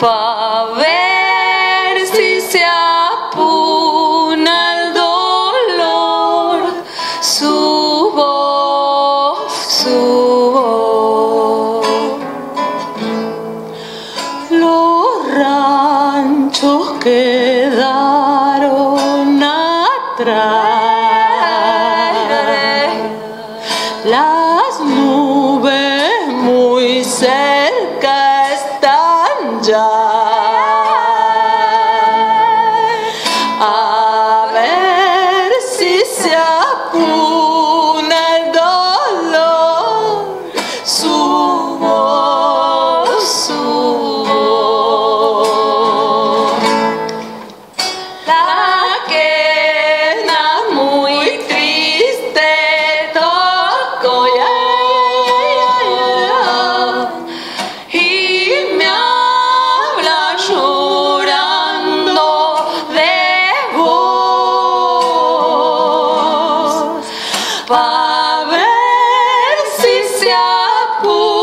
pa' ver si se apuna el dolor. Subo, subo. Los ranchos quedaron atrás. mangiare. A ver si se apuna. La paver si se apura.